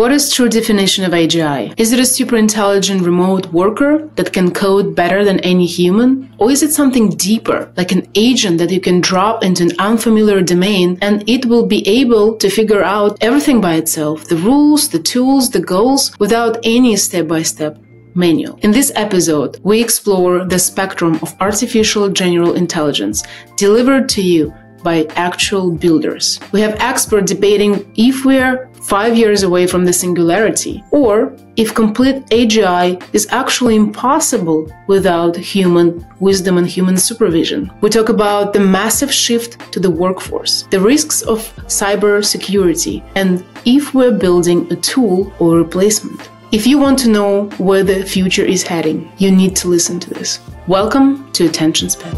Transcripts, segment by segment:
What is true definition of AGI? Is it a super intelligent remote worker that can code better than any human? Or is it something deeper, like an agent that you can drop into an unfamiliar domain and it will be able to figure out everything by itself, the rules, the tools, the goals, without any step by step manual. In this episode, we explore the spectrum of artificial general intelligence delivered to you by actual builders. We have experts debating if we're five years away from the singularity, or if complete AGI is actually impossible without human wisdom and human supervision. We talk about the massive shift to the workforce, the risks of cyber security, and if we're building a tool or replacement. If you want to know where the future is heading, you need to listen to this. Welcome to Attention Span.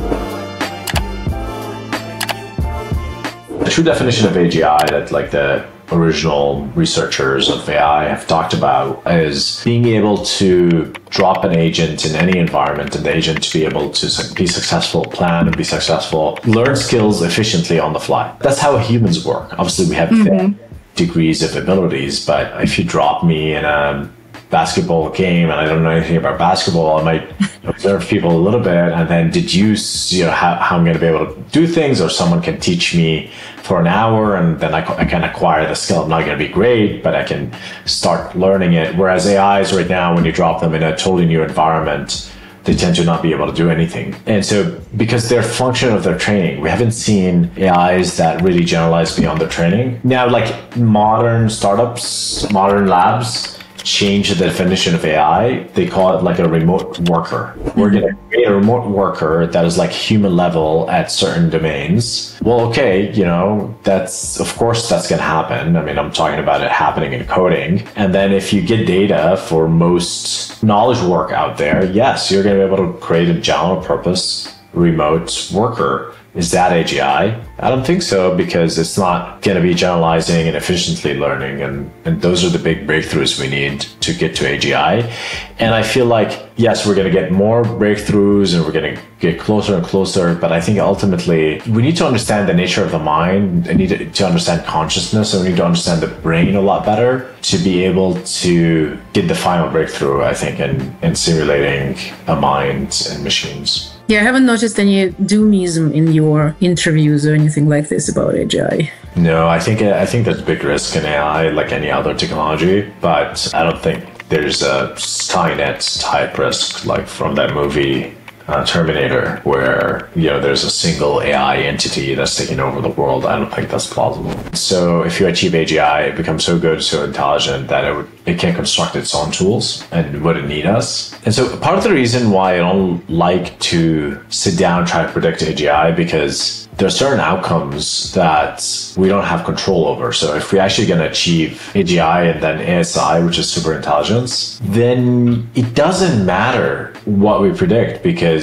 The true definition of AGI that like the original researchers of AI have talked about is being able to drop an agent in any environment and the agent to be able to be successful, plan and be successful, learn skills efficiently on the fly. That's how humans work. Obviously, we have mm-hmm. degrees of abilities, but if you drop me in a basketball game and I don't know anything about basketball, I might observe people a little bit and then deduce, you know, how, how I'm going to be able to do things or someone can teach me for an hour and then I, I can acquire the skill. I'm not going to be great, but I can start learning it. Whereas AIs right now, when you drop them in a totally new environment, they tend to not be able to do anything. And so, because they're function of their training, we haven't seen AIs that really generalize beyond their training. Now, like modern startups, modern labs, change the definition of AI. They call it like a remote worker. We're mm-hmm. going to create a remote worker that is like human level at certain domains. Well, okay, you know, that's, of course, that's going to happen. I mean, I'm talking about it happening in coding. And then if you get data for most knowledge work out there, yes, you're going to be able to create a general purpose remote worker is that AGI? I don't think so because it's not going to be generalizing and efficiently learning. And, and those are the big breakthroughs we need to get to AGI. And I feel like, yes, we're going to get more breakthroughs and we're going to get closer and closer. But I think ultimately we need to understand the nature of the mind and need to, understand consciousness and we need to understand the brain a lot better to be able to get the final breakthrough, I think, in, in simulating a mind and machines. Yeah, I haven't noticed any doomism in your interviews or anything like this about AGI. No, I think uh, I think there's big risk in AI, like any other technology, but I don't think there's a Skynet type risk like from that movie uh, Terminator, where you know there's a single AI entity that's taking over the world. I don't think that's plausible. So if you achieve AGI, it becomes so good, so intelligent that it would it can construct its own tools and wouldn't need us. And so part of the reason why I don't like to sit down and try to predict AGI because there are certain outcomes that we don't have control over. So if we actually going to achieve AGI and then ASI, which is super intelligence, then it doesn't matter what we predict because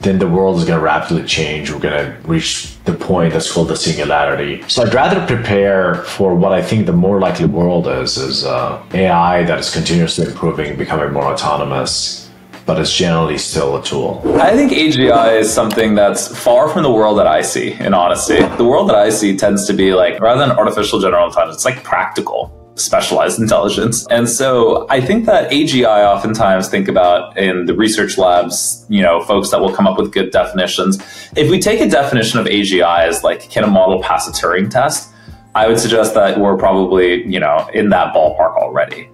then the world is going to rapidly change. We're going to reach the point that's called the singularity. So I'd rather prepare for what I think the more likely world is, is uh, AI that is continuously improving, becoming more autonomous, but it's generally still a tool. I think AGI is something that's far from the world that I see, in honesty. The world that I see tends to be like, rather than artificial general intelligence, it's like practical specialized intelligence. And so I think that AGI oftentimes think about in the research labs, you know, folks that will come up with good definitions. If we take a definition of AGI as like, can a model pass a Turing test? I would suggest that we're probably, you know, in that ballpark already.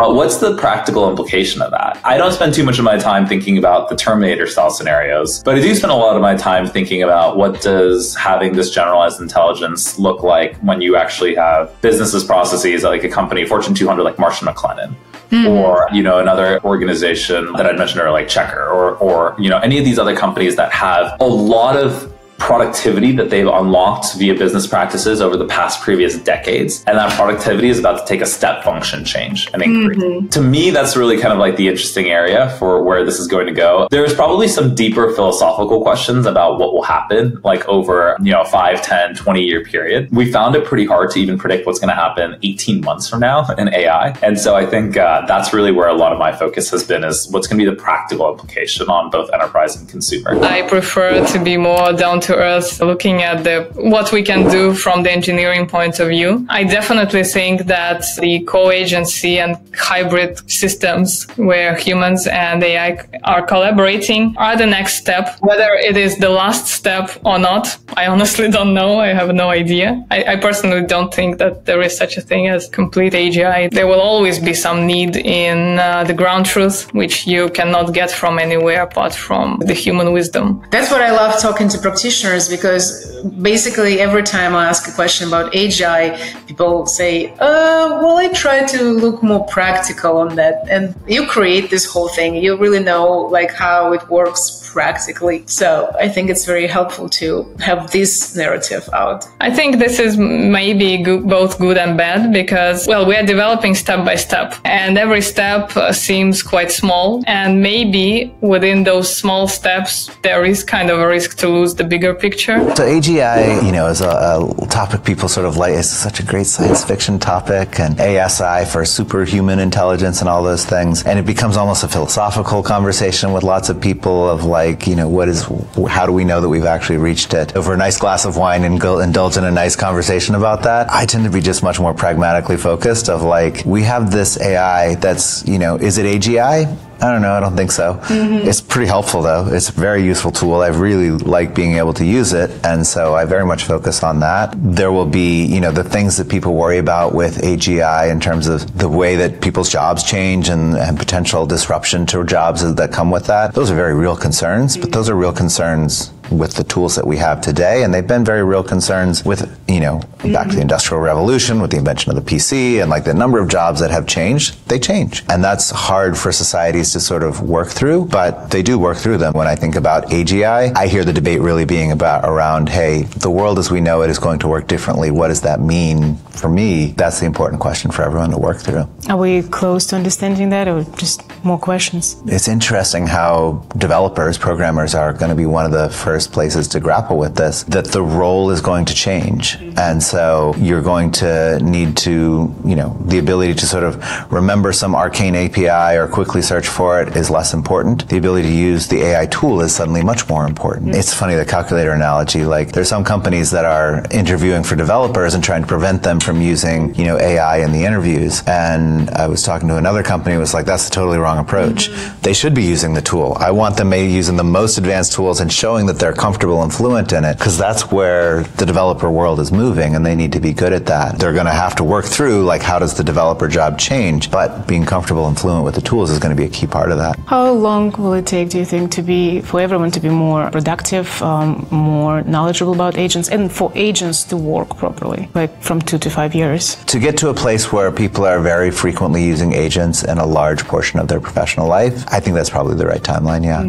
Uh, what's the practical implication of that? I don't spend too much of my time thinking about the Terminator style scenarios, but I do spend a lot of my time thinking about what does having this generalized intelligence look like when you actually have businesses processes like a company, Fortune 200, like Marsh McLennan. Mm-hmm. Or you know another organization that I mentioned earlier, like Checkr, or or you know any of these other companies that have a lot of productivity that they've unlocked via business practices over the past previous decades. And that productivity is about to take a step function change and increase. Mm-hmm. To me, that's really kind of like the interesting area for where this is going to go. There's probably some deeper philosophical questions about what will happen like over, you know, 5, 10, 20 year period. We found it pretty hard to even predict what's going to happen 18 months from now in AI. And so I think uh, that's really where a lot of my focus has been is what's going to be the practical implication on both enterprise and consumer. I prefer to be more down to to earth, looking at the what we can do from the engineering point of view. I definitely think that the co-agency and hybrid systems where humans and AI are collaborating are the next step. Whether it is the last step or not, I honestly don't know. I have no idea. I, I personally don't think that there is such a thing as complete AGI. There will always be some need in uh, the ground truth, which you cannot get from anywhere apart from the human wisdom. That's what I love talking to practitioners because basically every time I ask a question about AGI, people say, uh, well, I try to look more practical on that. And you create this whole thing. You really know like how it works practically. So I think it's very helpful to have this narrative out. I think this is maybe both good and bad because, well, we are developing step by step and every step uh, seems quite small. And maybe within those small steps, there is kind of a risk to lose the bigger picture. So AGI, you know, is a, a topic people sort of like. It's such a great science fiction topic and ASI for superhuman intelligence and all those things. And it becomes almost a philosophical conversation with lots of people of like, like, you know, what is, how do we know that we've actually reached it? Over a nice glass of wine and go indulge in a nice conversation about that. I tend to be just much more pragmatically focused of like, we have this AI that's, you know, is it AGI? I don't know. I don't think so. Mm-hmm. It's pretty helpful though. It's a very useful tool. I really like being able to use it. And so I very much focus on that. There will be, you know, the things that people worry about with AGI in terms of the way that people's jobs change and, and potential disruption to jobs that come with that. Those are very real concerns, but those are real concerns with the tools that we have today. And they've been very real concerns with, you know, mm-hmm. back to the Industrial Revolution, with the invention of the PC, and like the number of jobs that have changed, they change. And that's hard for societies to sort of work through, but they do work through them. When I think about AGI, I hear the debate really being about around, hey, the world as we know it is going to work differently. What does that mean for me? That's the important question for everyone to work through. Are we close to understanding that or just more questions? It's interesting how developers, programmers are going to be one of the first first places to grapple with this, that the role is going to change. And so you're going to need to, you know, the ability to sort of remember some arcane API or quickly search for it is less important. The ability to use the AI tool is suddenly much more important. It's funny, the calculator analogy, like there's some companies that are interviewing for developers and trying to prevent them from using, you know, AI in the interviews. And I was talking to another company was like, that's the totally wrong approach. Mm-hmm. They should be using the tool. I want them maybe using the most advanced tools and showing that they're they're comfortable and fluent in it because that's where the developer world is moving and they need to be good at that. They're going to have to work through like how does the developer job change, but being comfortable and fluent with the tools is going to be a key part of that. How long will it take, do you think, to be for everyone to be more productive, um, more knowledgeable about agents, and for agents to work properly, like from two to five years? To get to a place where people are very frequently using agents in a large portion of their professional life, I think that's probably the right timeline. Yeah.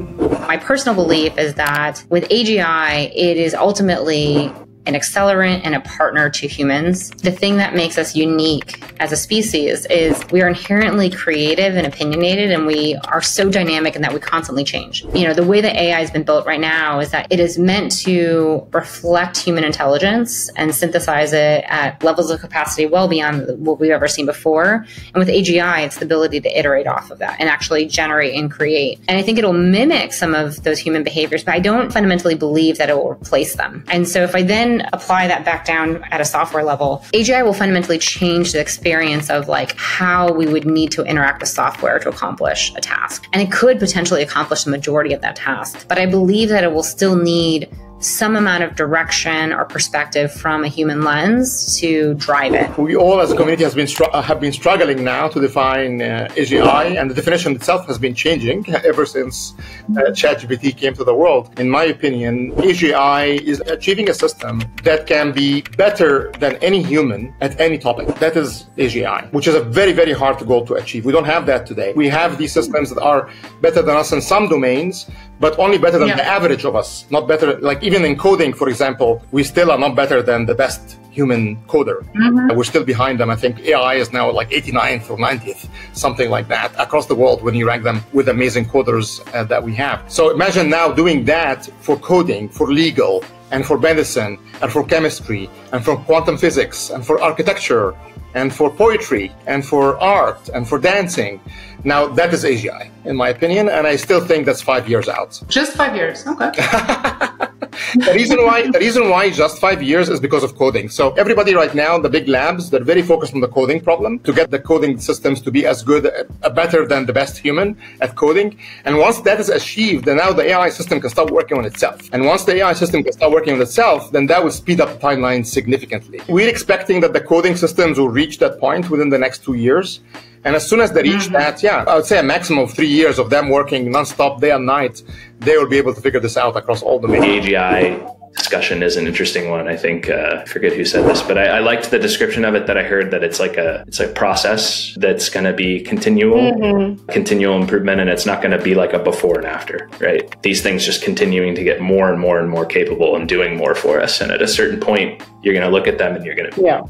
My personal belief is that with AGI, it is ultimately an accelerant and a partner to humans. The thing that makes us unique as a species is we are inherently creative and opinionated and we are so dynamic in that we constantly change. You know, the way that AI has been built right now is that it is meant to reflect human intelligence and synthesize it at levels of capacity well beyond what we've ever seen before. And with AGI, it's the ability to iterate off of that and actually generate and create. And I think it'll mimic some of those human behaviors, but I don't fundamentally believe that it will replace them. And so if I then apply that back down at a software level, AGI will fundamentally change the experience of like how we would need to interact with software to accomplish a task. And it could potentially accomplish the majority of that task. But I believe that it will still need some amount of direction or perspective from a human lens to drive it. We all as a community has been uh, have been struggling now to define uh, AGI, and the definition itself has been changing ever since uh, ChatGPT came to the world. In my opinion, AGI is achieving a system that can be better than any human at any topic. That is AGI, which is a very, very hard goal to achieve. We don't have that today. We have these systems that are better than us in some domains, but only better than yeah. the average of us, not better like even in coding, for example, we still are not better than the best human coder. Mm-hmm. We're still behind them. I think AI is now like 89th or 90th, something like that, across the world when you rank them with amazing coders uh, that we have. So imagine now doing that for coding, for legal, and for medicine, and for chemistry, and for quantum physics, and for architecture, and for poetry, and for art, and for dancing. Now, that is AGI, in my opinion, and I still think that's five years out. Just five years, okay. the reason why the reason why just five years is because of coding. So everybody right now, the big labs, they're very focused on the coding problem to get the coding systems to be as good, uh, better than the best human at coding. And once that is achieved, then now the AI system can start working on itself. And once the AI system can start working on itself, then that will speed up the timeline significantly. We're expecting that the coding systems will reach that point within the next two years. And as soon as they reach mm-hmm. that, yeah, I would say a maximum of three years of them working nonstop day and night, they will be able to figure this out across all the AGI discussion is an interesting one. I think uh, I forget who said this, but I, I, liked the description of it that I heard that it's like a it's a process that's going to be continual, mm-hmm. continual improvement, and it's not going to be like a before and after, right? These things just continuing to get more and more and more capable and doing more for us, and at a certain point, you're going to look at them and you're going to yeah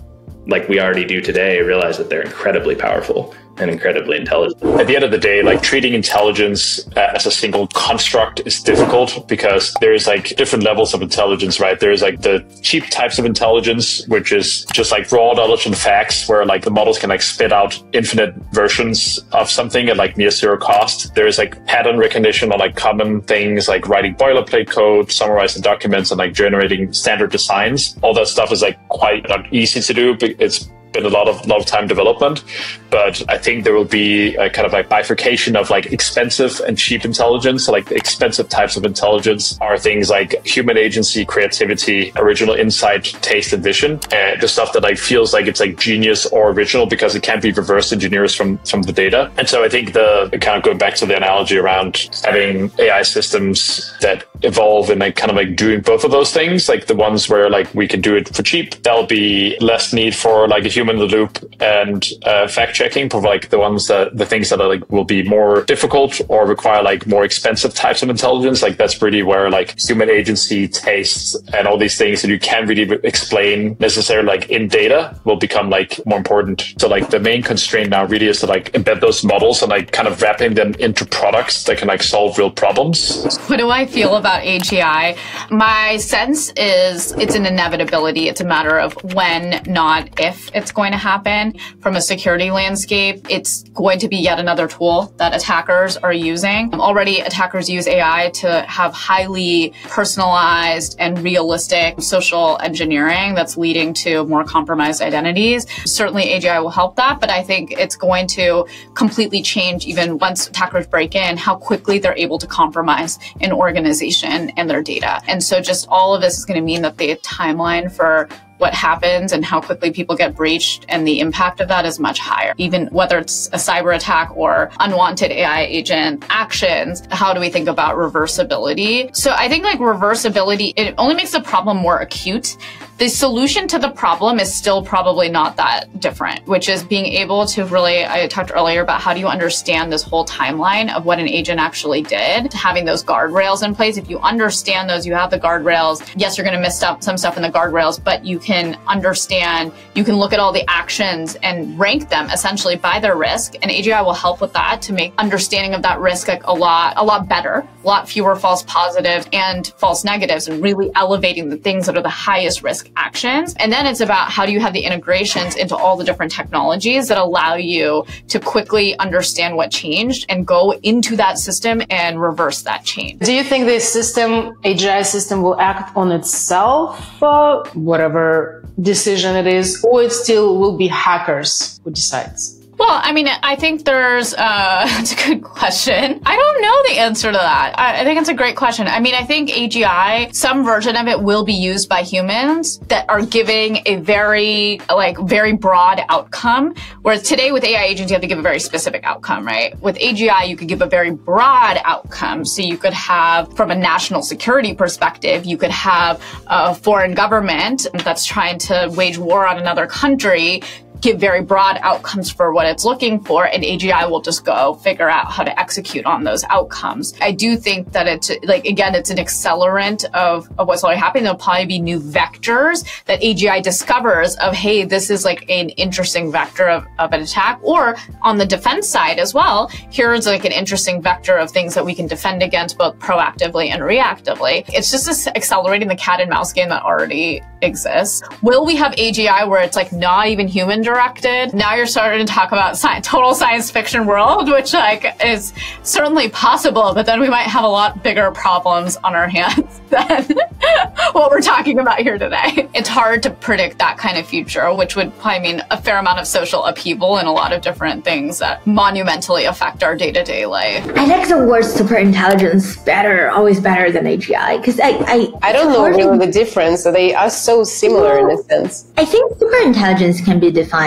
like we already do today, realize that they're incredibly powerful and incredibly intelligent. At the end of the day, like treating intelligence uh, as a single construct is difficult because there's like different levels of intelligence, right? There's like the cheap types of intelligence, which is just like raw knowledge and facts where like the models can like spit out infinite versions of something at like near zero cost. There's like pattern recognition on like common things like writing boilerplate code, summarizing documents and like generating standard designs. All that stuff is like quite not easy to do. But it's been a lot of lot of time development, but I think there will be a kind of like bifurcation of like expensive and cheap intelligence. So like the expensive types of intelligence are things like human agency, creativity, original insight, taste, and vision, and the stuff that like feels like it's like genius or original because it can't be reverse engineers from from the data. And so I think the kind of going back to the analogy around having AI systems that evolve and like kind of like doing both of those things, like the ones where like we can do it for cheap, there'll be less need for like a human human in the loop and uh, fact checking for like the ones that the things that are like will be more difficult or require like more expensive types of intelligence. Like that's really where like human agency, tastes, and all these things that you can't really explain necessarily like in data will become like more important. So like the main constraint now really is to like embed those models and like kind of wrapping them into products that can like solve real problems. What do I feel about AGI? My sense is it's an inevitability. It's a matter of when, not if it's going to happen from a security landscape. It's going to be yet another tool that attackers are using. Already attackers use AI to have highly personalized and realistic social engineering that's leading to more compromised identities. Certainly AGI will help that, but I think it's going to completely change even once attackers break in, how quickly they're able to compromise an organization and their data. And so just all of this is going to mean that the timeline for what happens and how quickly people get breached and the impact of that is much higher. Even whether it's a cyber attack or unwanted AI agent actions, how do we think about reversibility? So I think like reversibility, it only makes the problem more acute the solution to the problem is still probably not that different, which is being able to really, I talked earlier about how do you understand this whole timeline of what an agent actually did, having those guardrails in place. If you understand those, you have the guardrails. Yes, you're going to miss up some stuff in the guardrails, but you can understand, you can look at all the actions and rank them essentially by their risk. And AGI will help with that to make understanding of that risk like a lot, a lot better, a lot fewer false positives and false negatives and really elevating the things that are the highest risk actions. And then it's about how do you have the integrations into all the different technologies that allow you to quickly understand what changed and go into that system and reverse that change. Do you think this system, AGI system, will act on itself, uh, whatever decision it is, or it still will be hackers who decides? Well, I mean, I think there's, uh, it's a good question. I don't know the answer to that. I, I, think it's a great question. I mean, I think AGI, some version of it will be used by humans that are giving a very, like, very broad outcome. Whereas today with AI agents, you have to give a very specific outcome, right? With AGI, you could give a very broad outcome. So you could have, from a national security perspective, you could have a foreign government that's trying to wage war on another country give very broad outcomes for what it's looking for, and AGI will just go figure out how to execute on those outcomes. I do think that it's like again, it's an accelerant of, of what's already happening. There'll probably be new vectors that AGI discovers of, hey, this is like an interesting vector of, of an attack. Or on the defense side as well, here's like an interesting vector of things that we can defend against both proactively and reactively. It's just this accelerating the cat and mouse game that already exists. Will we have AGI where it's like not even human directed. Now you're starting to talk about sci- total science fiction world, which like is certainly possible, but then we might have a lot bigger problems on our hands than what we're talking about here today. It's hard to predict that kind of future, which would probably mean a fair amount of social upheaval and a lot of different things that monumentally affect our day to day life. I like the word superintelligence better, always better than AGI, because I, I I don't know really the difference. They are so similar in a sense. I think superintelligence can be defined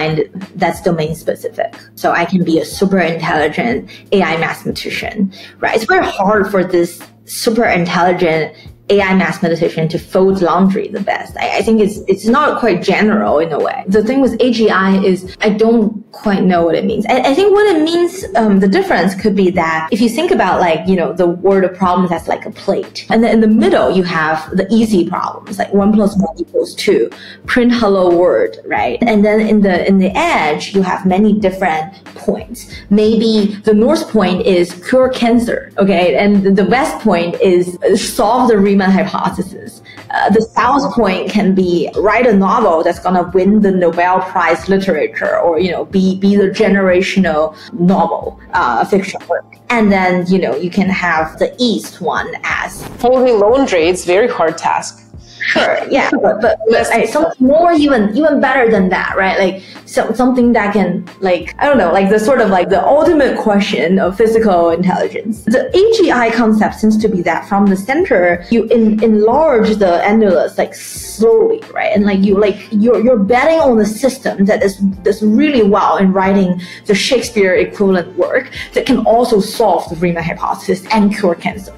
that's domain specific. So I can be a super intelligent AI mathematician, right? It's very hard for this super intelligent AI mathematician to fold laundry the best. I, I, think it's it's not quite general in a way. The thing with AGI is I don't quite know what it means. I, I think what it means, um, the difference could be that if you think about like you know the word of problems as like a plate, and then in the middle you have the easy problems like one plus one equals two, print hello world, right? And then in the in the edge you have many different points. Maybe the north point is cure cancer, okay, and the west point is solve the Riemann hypothesis. Uh, the south point can be write a novel that's going to win the Nobel Prize literature or, you know, be, be the generational novel, uh, fiction work. And then, you know, you can have the east one as folding laundry. It's very hard task. Sure, yeah, but but, but right, something more even even better than that, right? Like so, something that can like I don't know, like the sort of like the ultimate question of physical intelligence. The AGI concept seems to be that from the center you in, enlarge the annulus like slowly, right? And like you like you're you're betting on the system that is does really well in writing the Shakespeare equivalent work that can also solve the Riemann hypothesis and cure cancer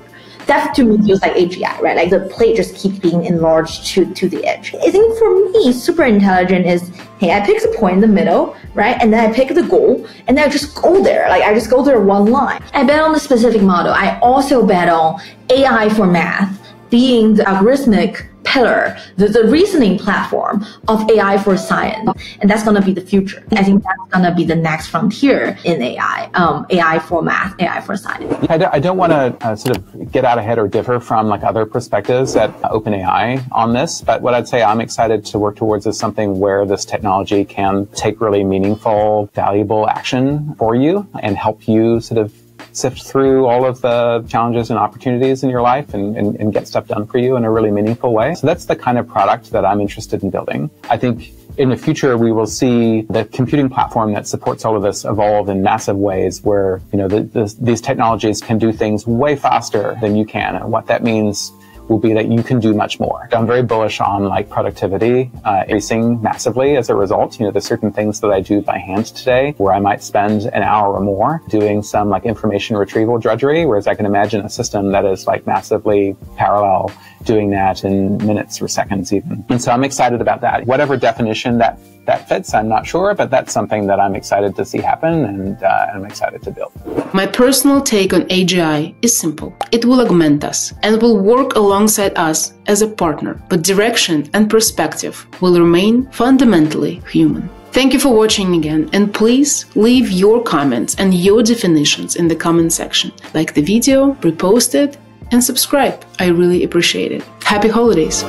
that to me feels like AGI, right? Like the plate just keeps being enlarged to, to the edge. I think for me, super intelligent is, hey, I pick the point in the middle, right? And then I pick the goal and then I just go there. Like I just go there one line. I bet on the specific model. I also bet on AI for math being the algorithmic pillar, the, the reasoning platform of AI for science. And that's going to be the future. I think that's going to be the next frontier in AI, um, AI for math, AI for science. I don't, don't want to uh, sort of get out ahead or differ from like other perspectives at OpenAI on this, but what I'd say I'm excited to work towards is something where this technology can take really meaningful, valuable action for you and help you sort of sift through all of the challenges and opportunities in your life and, and, and, get stuff done for you in a really meaningful way. So that's the kind of product that I'm interested in building. I think in the future, we will see the computing platform that supports all of this evolve in massive ways where, you know, the, the, these technologies can do things way faster than you can. And what that means will be that you can do much more. I'm very bullish on like productivity uh, increasing massively as a result. You know, there's certain things that I do by hand today where I might spend an hour or more doing some like information retrieval drudgery, whereas I can imagine a system that is like massively parallel doing that in minutes or seconds even. And so I'm excited about that. Whatever definition that that fits, I'm not sure, but that's something that I'm excited to see happen and uh, I'm excited to build. My personal take on AGI is simple. It will augment us and will work alongside us as a partner, but direction and perspective will remain fundamentally human. Thank you for watching again, and please leave your comments and your definitions in the comment section. Like the video, repost it, and subscribe. I really appreciate it. Happy holidays!